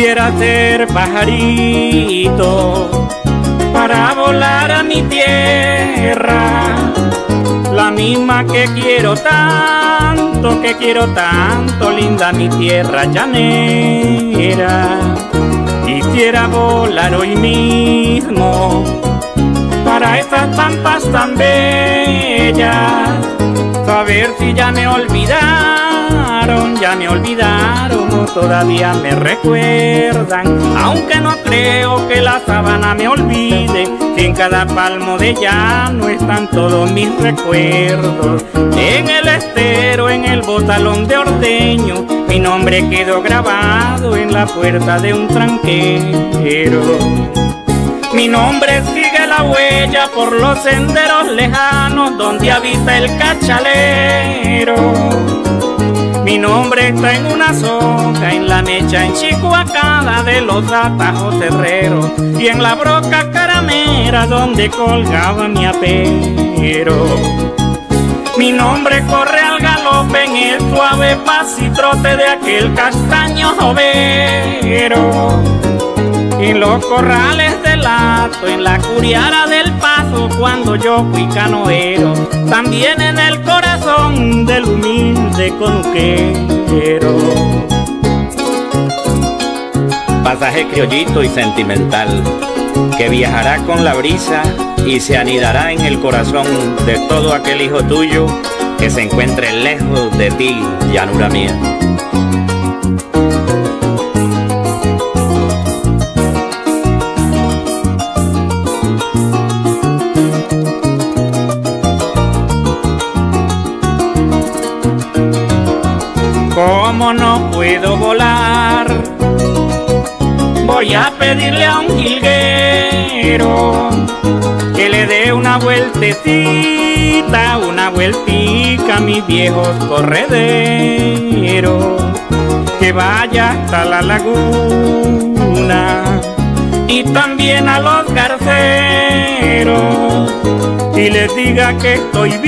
Quisiera ser pajarito para volar a mi tierra, la misma que quiero tanto, que quiero tanto, linda mi tierra llanera. Quisiera volar hoy mismo para esas pampas tan bellas, saber si ya me olvidaron, ya me olvidaron o todavía me recuerdan, aunque no creo que la sabana me olvide, si en cada palmo de llano están todos mis recuerdos, en el estero, en el botalón de ordeño, mi nombre quedó grabado en la puerta de un tranquero. Mi nombre sigue la huella por los senderos lejanos donde habita el cachalero. Mi nombre está en una soga, en la mecha enchicuacada de los atajos herreros y en la broca caramera donde colgaba mi apero. Mi nombre corre al galope en el suave trote de aquel castaño jovero en los corrales del lato, en la curiara del paso, cuando yo fui canoero, también en el corazón del humilde conuquero. Pasaje criollito y sentimental, que viajará con la brisa y se anidará en el corazón de todo aquel hijo tuyo que se encuentre lejos de ti, llanura mía. Puedo volar, voy a pedirle a un jilguero que le dé una vueltecita, una vueltica a mis viejos correderos, que vaya hasta la laguna y también a los garceros y les diga que estoy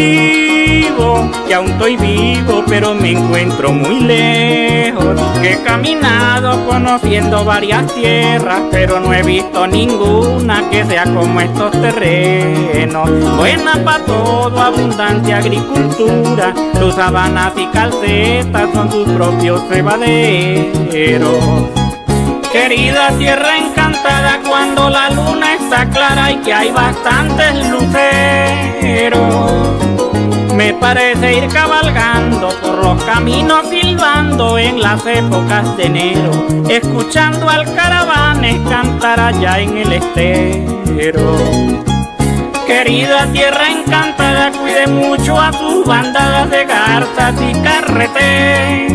que aún estoy vivo, pero me encuentro muy lejos. He caminado conociendo varias tierras, pero no he visto ninguna que sea como estos terrenos. Buena para todo, abundante agricultura, sus sabanas y calcetas son sus propios cebaderos. Querida tierra encantada cuando la luna está clara y que hay bastantes luceros. Me parece ir cabalgando por los caminos silbando en las épocas de enero, escuchando al caravanes cantar allá en el estero. Querida tierra encantada, cuide mucho a tus bandadas de garzas y carreteros.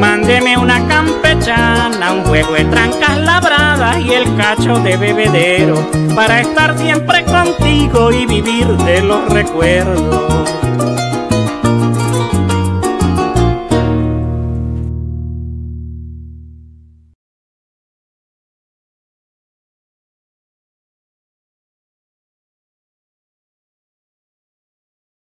Mándeme una campechana, un juego de trancas labradas y el cacho de bebedero para estar siempre contigo y vivir de los recuerdos.